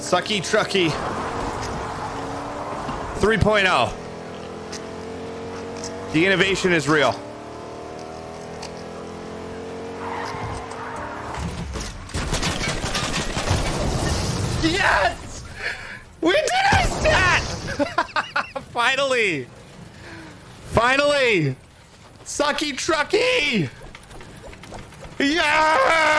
Sucky Trucky 3.0. The innovation is real. Yes! We did it, Finally! Finally! Sucky Trucky! Yeah!